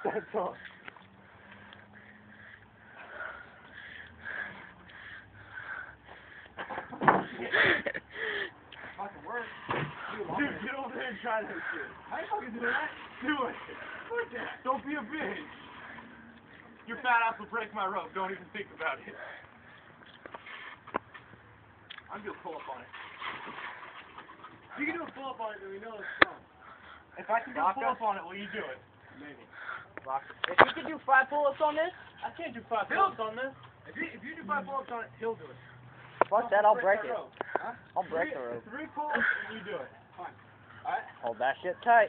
starts off. Fucking work. Dude, get over there and try that shit. I ain't fucking doing that. Do it. Fuck that. Don't be a bitch. Your fat ass will break my rope. Don't even think about it. I'm gonna pull up on it. If you can do a pull up on it, then we know it's strong. If I can do a pull up on it, will you do it? Maybe. If you can do five pull-ups on this, I can't do five pull ups on this. If you if you do five pull ups on it, he'll do it. Fuck that, I'll break that it. Huh? I'll break Three- the rope. Three pull ups and you do it. Fine. Alright? Hold that shit tight.